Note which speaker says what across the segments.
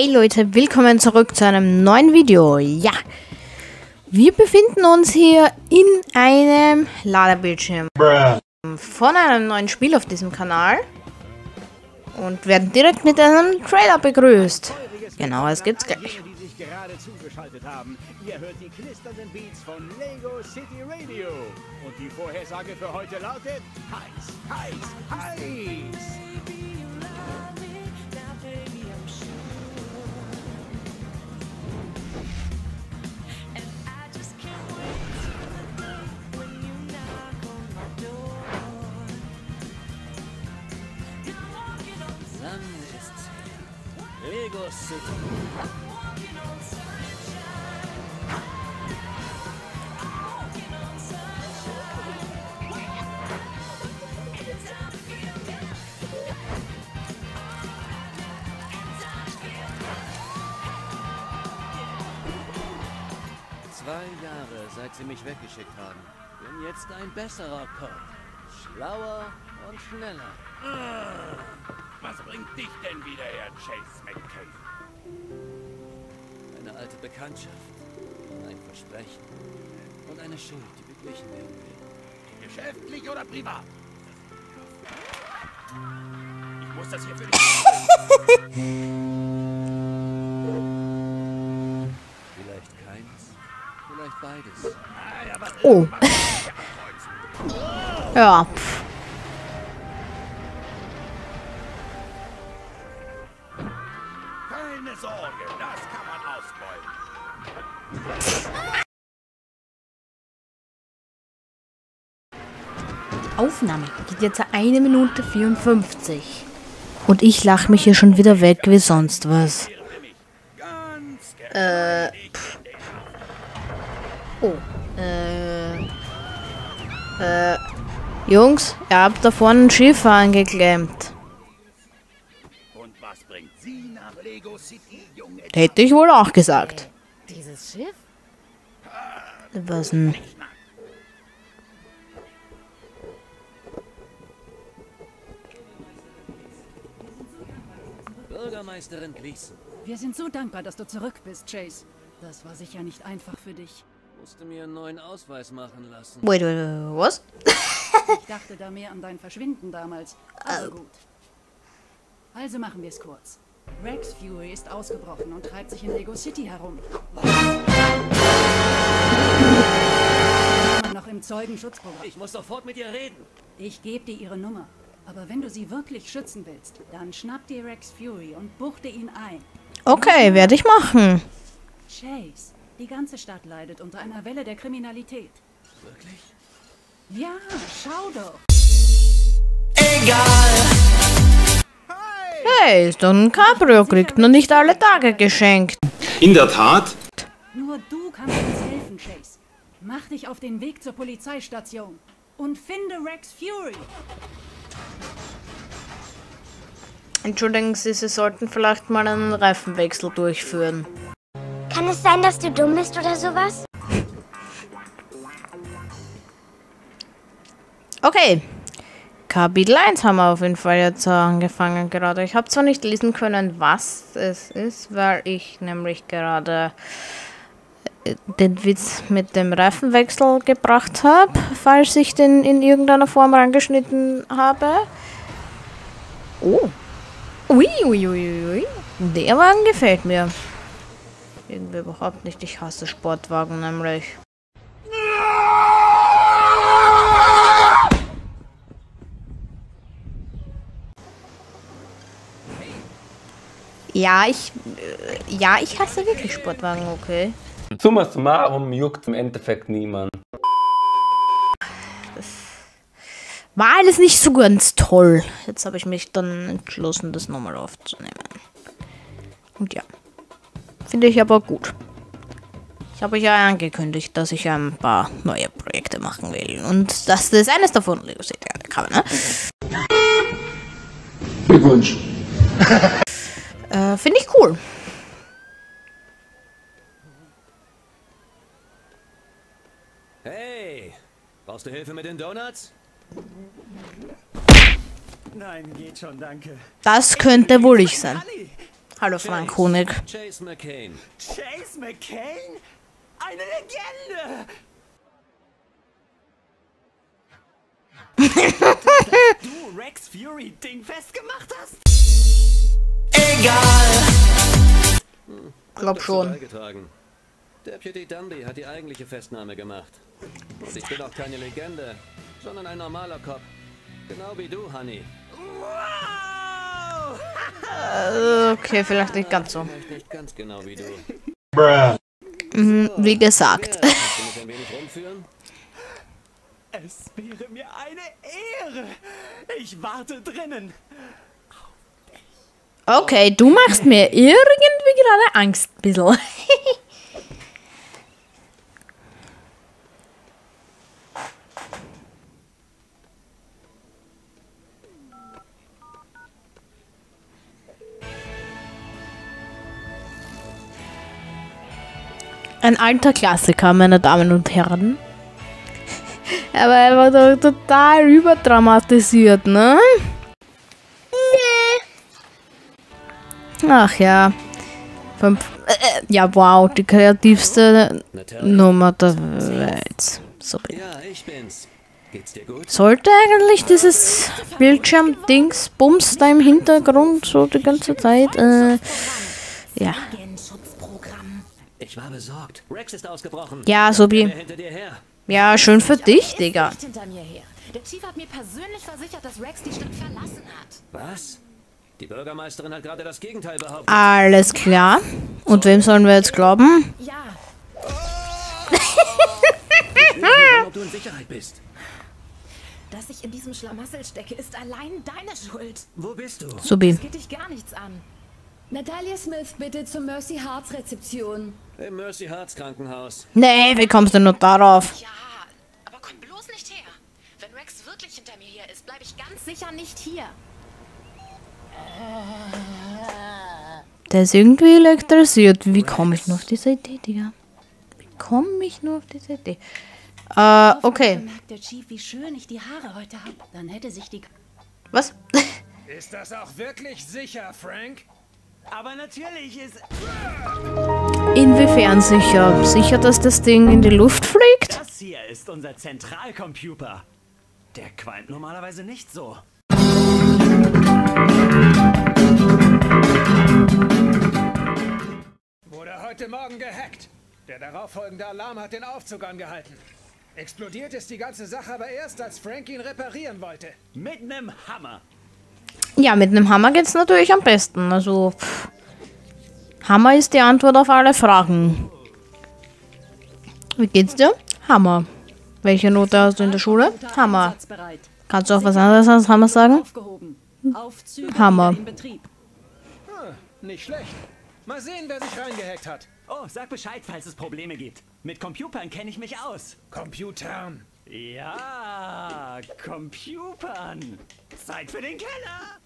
Speaker 1: Hey Leute, willkommen zurück zu einem neuen Video. Ja, wir befinden uns hier in einem Ladebildschirm von einem neuen Spiel auf diesem Kanal und werden direkt mit einem Trailer begrüßt. Genau, es gibt's gleich. Ihr hört die knisternden Beats von Lego City Radio. Und die Vorhersage für heute lautet heiß, heiß, heiß.
Speaker 2: City. Zwei Jahre, seit sie mich weggeschickt haben. Bin jetzt ein besserer Cop. Schlauer und schneller.
Speaker 3: Was bringt dich denn wieder her, Chase McCabe?
Speaker 2: Alte Bekanntschaft. Ein Versprechen. Und eine Schuld, die beglichen werden will.
Speaker 3: Geschäftlich oder privat? Ich muss das hier für dich.
Speaker 2: Vielleicht keins, vielleicht beides.
Speaker 1: Oh. ja, pff.
Speaker 3: Keine Sorge, das kann man ausbeuten.
Speaker 1: Aufnahme geht jetzt eine Minute 54. Und ich lache mich hier schon wieder weg wie sonst was. Äh. pff. Oh. Äh. Äh. Jungs, ihr habt da vorne ein Schiff angeklemmt.
Speaker 3: Und was bringt sie nach Lego City, Junge?
Speaker 1: Hätte ich wohl auch gesagt.
Speaker 4: Dieses Schiff?
Speaker 1: Was denn?
Speaker 2: Bürgermeisterin Gleason.
Speaker 4: Wir sind so dankbar, dass du zurück bist, Chase. Das war sicher nicht einfach für dich.
Speaker 2: Musste mir einen neuen Ausweis machen lassen.
Speaker 1: Wait, wait, wait, was?
Speaker 4: Ich dachte da mehr an dein Verschwinden damals. Aber gut. Also machen wir es kurz. Rex Fury ist ausgebrochen und treibt sich in Lego City herum. Immer noch im Zeugenschutzprogramm.
Speaker 2: Ich muss sofort mit ihr reden.
Speaker 4: Ich gebe dir ihre Nummer. Aber wenn du sie wirklich schützen willst, dann schnapp dir Rex Fury und buchte ihn ein.
Speaker 1: Okay, werde ich machen.
Speaker 4: Chase, die ganze Stadt leidet unter einer Welle der Kriminalität.
Speaker 2: Wirklich?
Speaker 4: Ja, schau doch.
Speaker 1: Hey, ist doch ein Cabrio, kriegt man nicht alle Tage geschenkt.
Speaker 5: In der Tat,
Speaker 4: Nur du kannst uns helfen, Chase. Mach dich auf den Weg zur Polizeistation und finde Rex Fury.
Speaker 1: Entschuldigen Sie, Sie sollten vielleicht mal einen Reifenwechsel durchführen.
Speaker 6: Kann es sein, dass du dumm bist oder sowas?
Speaker 1: Okay. Kapitel 1 haben wir auf jeden Fall jetzt angefangen gerade. Ich habe zwar nicht lesen können, was es ist, weil ich nämlich gerade äh, den Witz mit dem Reifenwechsel gebracht habe, falls ich den in irgendeiner Form angeschnitten habe. Oh. Ui, ui, ui, ui. Der Wagen gefällt mir. Irgendwie überhaupt nicht. Ich hasse Sportwagen nämlich. Ja, ich. Äh, ja, ich hasse wirklich Sportwagen, okay.
Speaker 7: Summa summarum juckt im Endeffekt niemand.
Speaker 1: War alles nicht so ganz toll. Jetzt habe ich mich dann entschlossen, das nochmal aufzunehmen. Und ja. Finde ich aber gut. Ich habe euch ja angekündigt, dass ich ein paar neue Projekte machen will. Und das ist eines davon, Lego City Undercover, ne?
Speaker 5: Glückwunsch.
Speaker 1: Äh, Finde ich cool.
Speaker 2: Hey, brauchst du Hilfe mit den Donuts?
Speaker 8: Nein, geht schon, danke.
Speaker 1: Das könnte wohl ich sein. Hallo Frank Honig.
Speaker 2: Chase McCain.
Speaker 3: Chase McCain? Eine Legende! du Rex Fury Ding festgemacht hast?
Speaker 1: Glaub
Speaker 2: Dazu
Speaker 1: schon.
Speaker 2: Deputy Dundee hat die eigentliche Festnahme gemacht. Und ich bin auch keine Legende, sondern ein normaler Cop. Genau wie du, Honey.
Speaker 3: Wow!
Speaker 1: Okay, vielleicht nicht ganz so.
Speaker 2: Vielleicht nicht ganz genau wie du.
Speaker 1: Mhm, wie gesagt.
Speaker 3: Es wäre mir eine Ehre. Ich warte drinnen.
Speaker 1: Okay, du machst mir irgendwie gerade Angst, ein bisschen. Ein alter Klassiker, meine Damen und Herren. Aber er war doch total überdramatisiert, ne? Ach ja. Fünf, äh, äh, ja, wow, die kreativste. Nummer der Welt. So,
Speaker 2: gut?
Speaker 1: sollte eigentlich dieses Bildschirm-Dings, Bums da im Hintergrund so die ganze Zeit, äh, ja.
Speaker 4: Genschutzprogramm.
Speaker 2: Ich war besorgt. Rex ist ausgebrochen.
Speaker 1: Ja, so wie,
Speaker 2: hinter dir her.
Speaker 1: ja, schön für dich, Digga.
Speaker 5: Der Chief hat mir persönlich versichert, dass Rex die Stadt verlassen hat.
Speaker 2: Was? Die Bürgermeisterin hat gerade das Gegenteil behauptet.
Speaker 1: Alles klar. Und wem sollen wir jetzt glauben?
Speaker 5: Ja,
Speaker 2: ob du in Sicherheit bist.
Speaker 5: dass ich in diesem Schlamassel stecke, ist allein deine Schuld.
Speaker 2: Wo bist du?
Speaker 1: Subi.
Speaker 5: Es geht dich gar nichts an.
Speaker 8: Natalia Smith bitte zur Mercy Hearts Rezeption.
Speaker 2: Im Mercy Hearts Krankenhaus.
Speaker 1: Nee, wie kommst du nur darauf?
Speaker 5: Ja, aber komm bloß nicht her. Wenn Rex wirklich hinter mir her ist, bleibe ich ganz sicher nicht hier.
Speaker 1: Der ist irgendwie elektrisiert. Wie komme ich nur auf diese Idee, Digga? Wie komme ich nur auf diese Idee? Äh, okay.
Speaker 4: Merkt der Chief, wie schön ich die Haare heute habe. Dann hätte sich die
Speaker 1: Was?
Speaker 3: Ist das auch wirklich sicher, Frank? Aber natürlich ist
Speaker 1: Inwiefern sicher? Sicher, dass das Ding in die Luft fliegt?
Speaker 3: das hier ist unser Zentralcomputer. Der qualmt normalerweise nicht so. Wurde heute Morgen gehackt. Der darauffolgende Alarm hat den Aufzug angehalten. Explodiert ist die ganze Sache aber erst, als Frank ihn reparieren wollte. Mit nem Hammer.
Speaker 1: Ja, mit einem Hammer geht's natürlich am besten. Also, pff. Hammer ist die Antwort auf alle Fragen. Wie geht's dir? Hammer. Welche Note hast du in der Schule? Hammer. Kannst du auch was anderes als Hammer sagen?
Speaker 4: Aufgehoben. Aufzüge
Speaker 1: Hammer.
Speaker 3: Nicht schlecht. Mal sehen, wer sich reingehackt hat. Oh, sag Bescheid, falls es Probleme gibt. Mit Computern kenne ich mich aus. Computern? Ja, Computern. Zeit für den Keller.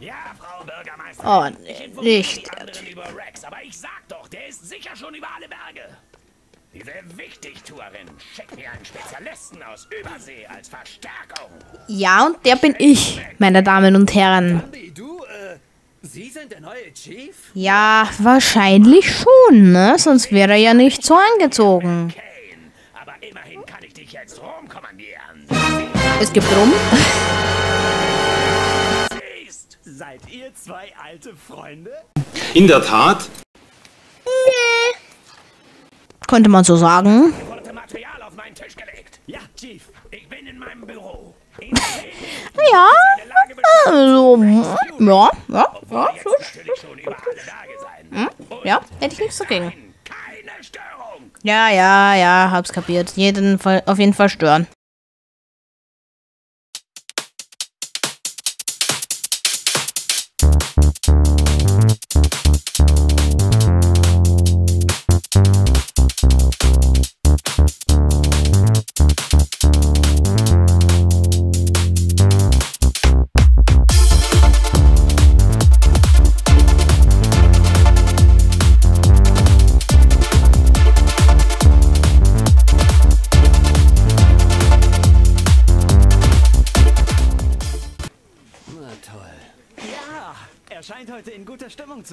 Speaker 3: Ja, Frau Bürgermeisterin.
Speaker 1: Oh, nee, nicht.
Speaker 3: die anderen über Rex, aber ich sag doch, der ist sicher schon über alle Berge. Diese Wichtigtuerin schickt mir einen Spezialisten aus Übersee als Verstärkung.
Speaker 1: Ja, und der bin ich, meine Damen und Herren.
Speaker 2: Andy, du, äh, Sie sind der neue Chief?
Speaker 1: Ja, wahrscheinlich schon, ne? Sonst wäre er ja nicht so angezogen.
Speaker 3: Kane, aber immerhin kann ich dich jetzt rumkommandieren.
Speaker 1: Es gibt rum.
Speaker 3: Siehst, seid ihr zwei alte Freunde?
Speaker 9: In der Tat.
Speaker 1: Könnte man so sagen.
Speaker 3: Wurde Material auf meinen Tisch gelegt. Ja, Chief, ich bin in meinem Büro.
Speaker 1: Ja, also, ja, ja, ja.
Speaker 3: Und
Speaker 1: ja, hätte ich nichts dagegen. Ja, ja, ja, hab's kapiert. Jeden Fall, auf jeden Fall stören.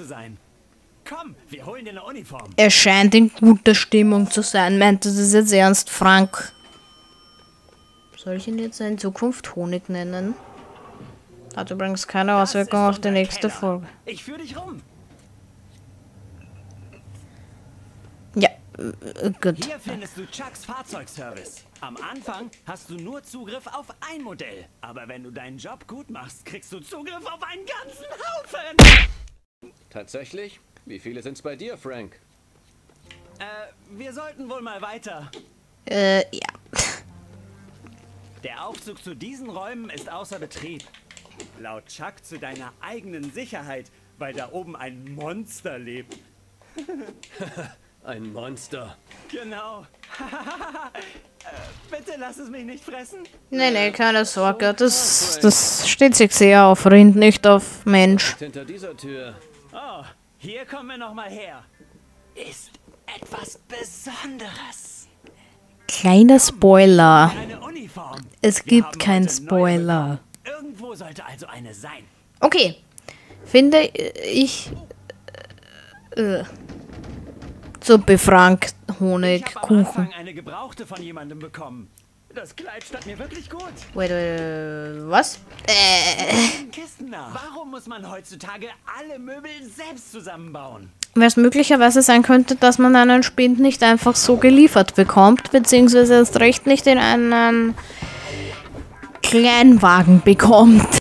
Speaker 3: Sein. Komm, wir holen dir eine Uniform.
Speaker 1: Er scheint in guter Stimmung zu sein. Meint das jetzt ernst, Frank? Soll ich ihn jetzt in Zukunft Honig nennen? Hat übrigens keine
Speaker 3: Das ist
Speaker 1: Auswirkung auf die nächste
Speaker 3: Keller.
Speaker 1: Folge.
Speaker 3: Ich führe dich rum.
Speaker 1: Ja, äh, gut.
Speaker 3: Hier findest du Chucks Fahrzeugservice. Am Anfang hast du nur Zugriff auf ein Modell. Aber wenn du deinen Job gut machst, kriegst du Zugriff auf einen ganzen Haufen.
Speaker 2: Tatsächlich? Wie viele sind's bei dir, Frank?
Speaker 3: Äh, wir sollten wohl mal weiter.
Speaker 1: Äh, ja.
Speaker 3: Der Aufzug zu diesen Räumen ist außer Betrieb. Laut Chuck zu deiner eigenen Sicherheit, weil da oben ein Monster lebt.
Speaker 2: Ein Monster.
Speaker 3: Genau. äh, bitte lass es mich nicht fressen.
Speaker 1: Nee, nee, keine Sorge. Das, das steht sich sehr auf Rind, nicht auf Mensch.
Speaker 2: Hinter dieser Tür.
Speaker 3: Oh, hier kommen wir noch mal her. Ist etwas Besonderes.
Speaker 1: Kleiner Spoiler. Es gibt keinen Spoiler.
Speaker 3: Irgendwo sollte also eine sein.
Speaker 1: Okay. Finde ich. Äh, Suppe, Frank, Honig,
Speaker 3: Ich
Speaker 1: Kuchen.
Speaker 3: Eine gebrauchte von jemandem bekommen. Das Kleid stand mir wirklich gut.
Speaker 1: Wait, wait, was? Äh,
Speaker 3: Den Kisten nach. Warum muss man heutzutage alle Möbel selbst zusammenbauen?
Speaker 1: weil es möglicherweise sein könnte, dass man einen Spind nicht einfach so geliefert bekommt, beziehungsweise erst recht nicht in einen Kleinwagen bekommt.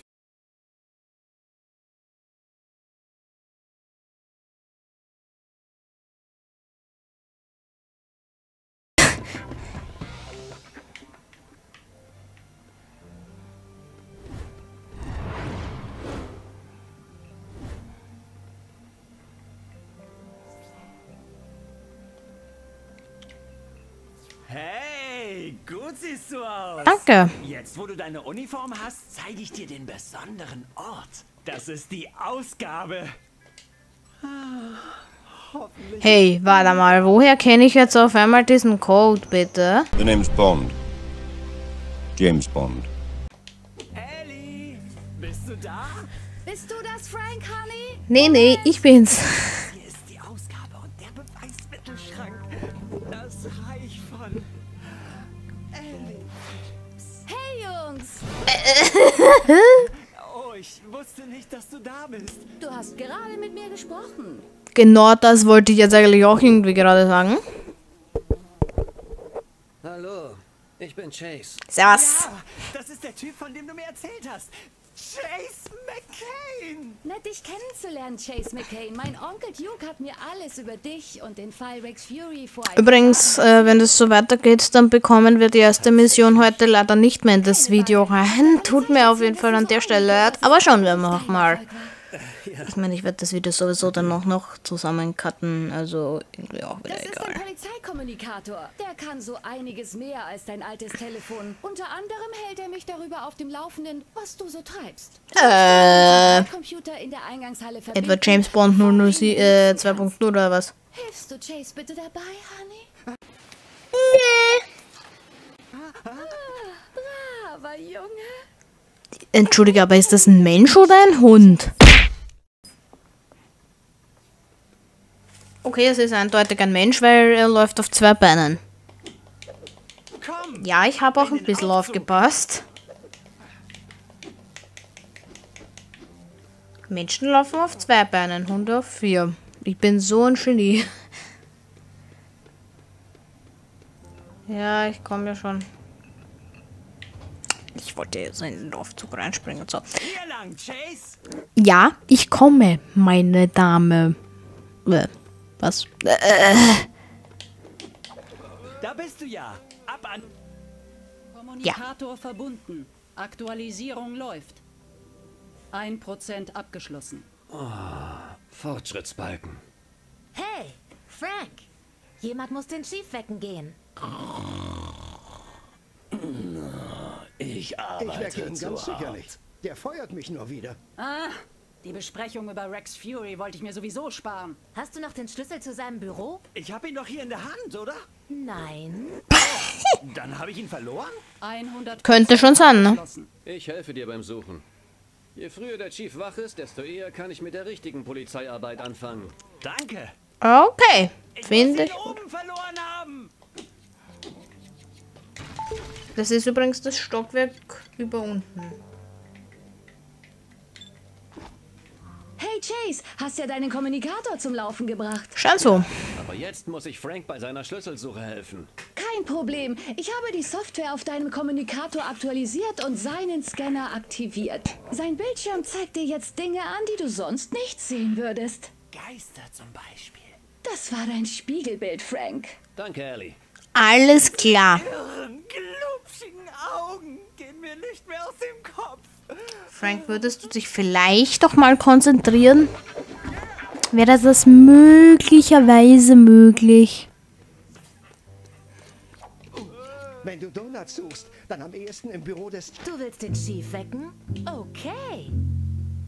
Speaker 1: Danke.
Speaker 3: Jetzt, wo du deine Uniform hast, zeige ich dir den besonderen Ort. Das ist die Ausgabe.
Speaker 1: Hey, warte mal, woher kenne ich jetzt auf einmal diesen Code, bitte?
Speaker 9: The name's Bond. James Bond.
Speaker 3: Ellie, bist du da?
Speaker 8: Bist du das, Frank, Honey?
Speaker 1: Nee, nee, ich bin's.
Speaker 3: Oh, ich wusste nicht, dass du da bist.
Speaker 8: Du hast gerade mit mir gesprochen.
Speaker 1: Genau das wollte ich jetzt eigentlich auch irgendwie gerade sagen.
Speaker 2: Hallo, ich bin Chase.
Speaker 1: Servus.
Speaker 3: Ja, das ist der Typ, von dem du mir erzählt hast. Chase McCain.
Speaker 8: Nett, dich kennenzulernen, Chase McCain. Mein Onkel Duke hat mir alles über dich und den Fall Rex Fury vor
Speaker 1: Übrigens, äh, wenn es so weitergeht, dann bekommen wir die erste Mission heute leider nicht mehr in das Video rein. Tut mir auf jeden Fall an der Stelle leid, aber schauen wir noch mal. Ich meine, ich werde das Video sowieso dann noch, noch zusammencutten, also irgendwie auch wieder
Speaker 8: Das ist ein
Speaker 1: egal.
Speaker 8: Polizeikommunikator. Der kann so einiges mehr als dein altes Telefon. Unter anderem hält er mich darüber auf dem Laufenden, was du so treibst.
Speaker 1: Äh,
Speaker 8: Der Computer in der Eingangshalle
Speaker 1: etwa. James Bond 007, äh, 2.0 oder was?
Speaker 8: Hilfst du Chase bitte dabei, Honey? Ah, braver Junge.
Speaker 1: Entschuldige, aber ist das ein Mensch oder ein Hund? Okay, es ist eindeutig ein Mensch, weil er läuft auf zwei Beinen. Ja, ich habe auch
Speaker 3: in
Speaker 1: ein bisschen aufgepasst. Menschen laufen auf zwei Beinen, Hunde auf vier. Ich bin so ein Genie. Ja, ich komme ja schon. Ich wollte jetzt in den Aufzug reinspringen und so. Ja, ich komme, meine Dame. Äh, was? Äh,
Speaker 3: Da bist du ja. Ab an.
Speaker 4: Kommunikator verbunden. Aktualisierung läuft. 1% abgeschlossen.
Speaker 2: Fortschrittsbalken.
Speaker 5: Hey, Frank! Jemand muss den Chief wecken gehen.
Speaker 2: Ich
Speaker 10: Ich
Speaker 2: arbeite
Speaker 10: wecke ihn
Speaker 2: zu
Speaker 10: ganz sicher
Speaker 2: hart.
Speaker 10: nicht. Der feuert mich nur wieder.
Speaker 4: Ah, die Besprechung über Rex Fury wollte ich mir sowieso sparen.
Speaker 5: Hast du noch den Schlüssel zu seinem Büro?
Speaker 3: Ich habe ihn doch hier in der Hand, oder?
Speaker 5: Nein.
Speaker 3: Dann habe ich ihn verloren?
Speaker 4: 100
Speaker 1: Könnte schon sein, ne?
Speaker 2: Ich helfe dir beim Suchen. Je früher der Chief wach ist, desto eher kann ich mit der richtigen Polizeiarbeit anfangen.
Speaker 11: Danke.
Speaker 1: Okay, finde ich.
Speaker 11: Oben verloren haben.
Speaker 1: Das ist übrigens das Stockwerk über unten.
Speaker 8: Chase, hast ja deinen Kommunikator zum Laufen gebracht.
Speaker 1: Scheint so.
Speaker 2: Aber jetzt muss ich Frank bei seiner Schlüsselsuche helfen.
Speaker 8: Kein Problem. Ich habe die Software auf deinem Kommunikator aktualisiert und seinen Scanner aktiviert. Sein Bildschirm zeigt dir jetzt Dinge an, die du sonst nicht sehen würdest.
Speaker 11: Geister zum Beispiel.
Speaker 8: Das war dein Spiegelbild, Frank.
Speaker 2: Danke, Ellie.
Speaker 1: Alles klar.
Speaker 11: Ihren glubschigen Augen gehen mir nicht mehr aus dem Kopf.
Speaker 1: Frank, würdest du dich vielleicht doch mal konzentrieren? Wäre das möglicherweise möglich?
Speaker 10: Wenn du Donuts suchst, dann am ehesten im Büro des...
Speaker 12: Du willst den Chief wecken? Okay.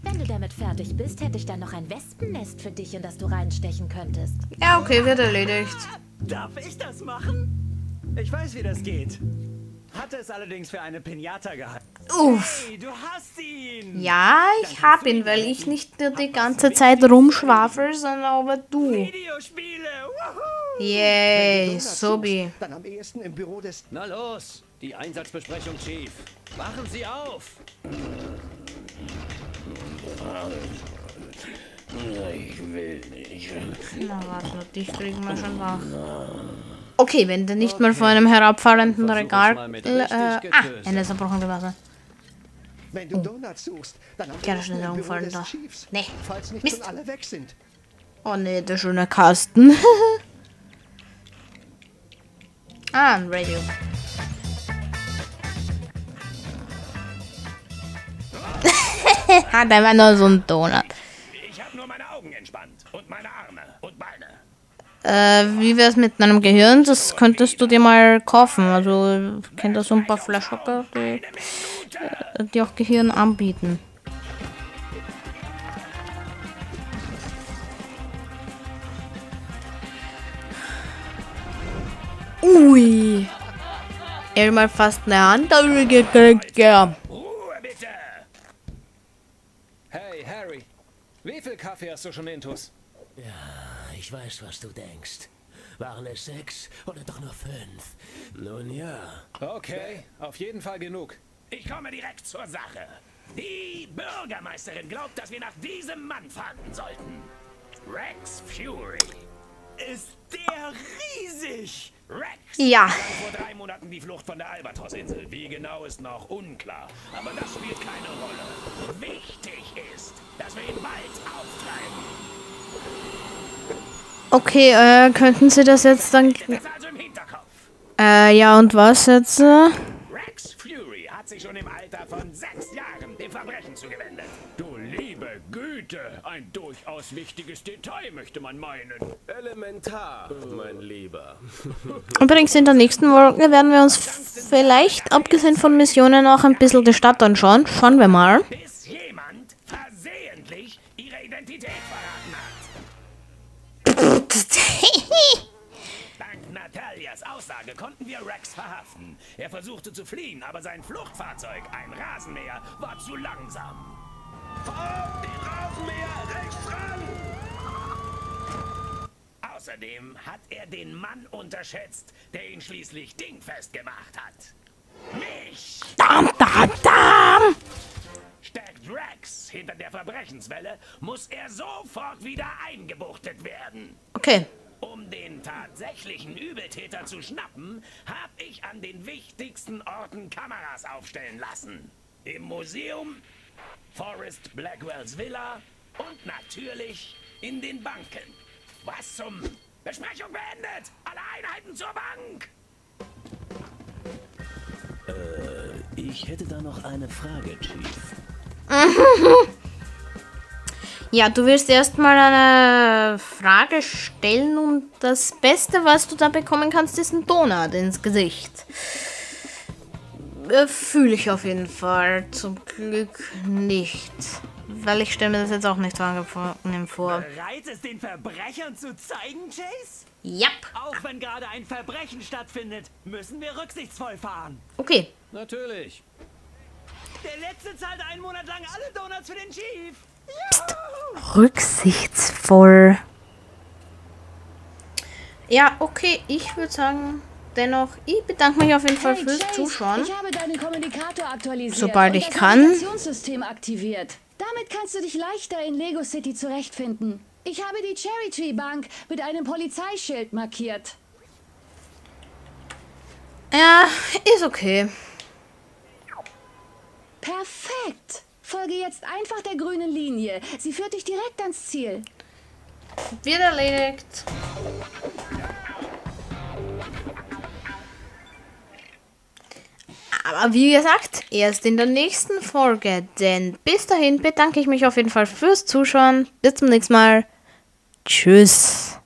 Speaker 12: Wenn du damit fertig bist, hätte ich dann noch ein Wespennest für dich, in das du reinstechen könntest.
Speaker 1: Ja, okay, wird erledigt.
Speaker 11: Darf ich das machen? Ich weiß, wie das geht. Hatte es allerdings für eine Pinata gehalten.
Speaker 1: Uff. Ja, ich hab ihn, weil ich nicht nur die ganze Zeit rumschwafel, sondern aber du. Yay, Sobi.
Speaker 10: Dann am ehesten im Büro des...
Speaker 2: Na los, die Einsatzbesprechung, Chief. Wachen Sie auf!
Speaker 1: Na, warte, dich kriegen wir schon wach. Okay, wenn du nicht mal vor einem herabfallenden Regal... Äh, ah, ist erbrochen gewesen.
Speaker 10: Wenn du Donuts suchst, dann am
Speaker 1: Ja,
Speaker 10: ehesten
Speaker 1: schnell umfallen da.
Speaker 10: Chiefs.
Speaker 1: Nee.
Speaker 10: Falls nicht
Speaker 1: Mist.
Speaker 10: schon alle weg sind.
Speaker 1: Oh ne, der schöne Kasten. ah, ein Radio. da war nur so ein Donut.
Speaker 11: Ich habe nur meine Augen entspannt. Und meine Arme und Beine.
Speaker 1: Äh, wie wär's mit deinem Gehirn? Das könntest du dir mal kaufen. Also, ich kenne da so ein paar Flaschhocker, die, die auch Gehirn anbieten. Ui. Er hat mal fast eine Hand gekriegt, ja.
Speaker 11: Ruhe bitte!
Speaker 13: Hey, Harry. Wie viel Kaffee hast du schon intus?
Speaker 14: Ich weiß, was du denkst. Waren es sechs oder doch nur fünf? Nun ja.
Speaker 13: Okay, auf jeden Fall genug.
Speaker 11: Ich komme direkt zur Sache. Die Bürgermeisterin glaubt, dass wir nach diesem Mann fahnden sollten. Rex Fury. Ist der riesig? Rex
Speaker 1: Ja.
Speaker 11: vor drei Monaten die Flucht von der Albatrossinsel. Wie genau ist noch unklar. Aber das spielt keine Rolle. Wichtig ist, dass wir ihn bald auftreiben.
Speaker 1: Okay, äh, könnten Sie das jetzt dann...
Speaker 11: Also.
Speaker 1: Äh, ja, und was jetzt? Äh?
Speaker 11: Sich schon im Alter von sechs Jahren dem Verbrechen zugewendet. Du liebe Güte, ein durchaus wichtiges Detail möchte man meinen.
Speaker 14: Elementar, mein Lieber.
Speaker 1: Übrigens, in der nächsten Folge werden wir uns vielleicht, abgesehen von Missionen, auch ein bisschen die Stadt anschauen. Schauen wir mal.
Speaker 11: Bis jemand versehentlich ihre Identität verraten hat. Aussage konnten wir Rex verhaften. Er versuchte zu fliehen, aber sein Fluchtfahrzeug, ein Rasenmäher, war zu langsam. Auf den Rasenmäher, rechts ran! Außerdem hat er den Mann unterschätzt, der ihn schließlich dingfest gemacht hat. Mich!
Speaker 1: Dam, dam, dam!
Speaker 11: Steckt Rex hinter der Verbrechenswelle, muss er sofort wieder eingebuchtet werden.
Speaker 1: Okay.
Speaker 11: Um den tatsächlichen Übeltäter zu schnappen, habe ich an den wichtigsten Orten Kameras aufstellen lassen. Im Museum, Forrest Blackwells Villa und natürlich in den Banken. Was zum... Besprechung beendet! Alle Einheiten zur Bank!
Speaker 14: Äh, ich hätte da noch eine Frage, Chief.
Speaker 1: Ja, du wirst erstmal eine Frage stellen und das Beste, was du da bekommen kannst, ist ein Donut ins Gesicht. Äh, Fühle ich auf jeden Fall. Zum Glück nicht. Weil ich stelle mir das jetzt auch nicht so angenehm vor.
Speaker 11: Bereit, es den Verbrechern zu zeigen, Chase?
Speaker 1: Yep.
Speaker 11: Auch wenn gerade ein Verbrechen stattfindet, müssen wir rücksichtsvoll fahren.
Speaker 1: Okay.
Speaker 2: Natürlich.
Speaker 3: Der letzte zahlt einen Monat lang alle Donuts für den Chief.
Speaker 1: Rücksichtsvoll. Ja, okay, ich würde sagen, dennoch, ich bedanke mich auf jeden Fall fürs Zuschauen.
Speaker 8: Ich habe deinen Kommunikator aktualisiert
Speaker 1: Sobald ich
Speaker 8: das
Speaker 1: kann.
Speaker 8: Navigationssystem aktiviert. Damit kannst du dich leichter in Lego City zurechtfinden. Ich habe die Cherry Tree Bank mit einem Polizeischild markiert.
Speaker 1: Ja, ist okay.
Speaker 8: Perfekt. Folge jetzt einfach der grünen Linie. Sie führt dich direkt ans Ziel.
Speaker 1: Wird erledigt. Aber wie gesagt, erst in der nächsten Folge. Denn bis dahin bedanke ich mich auf jeden Fall fürs Zuschauen. Bis zum nächsten Mal. Tschüss.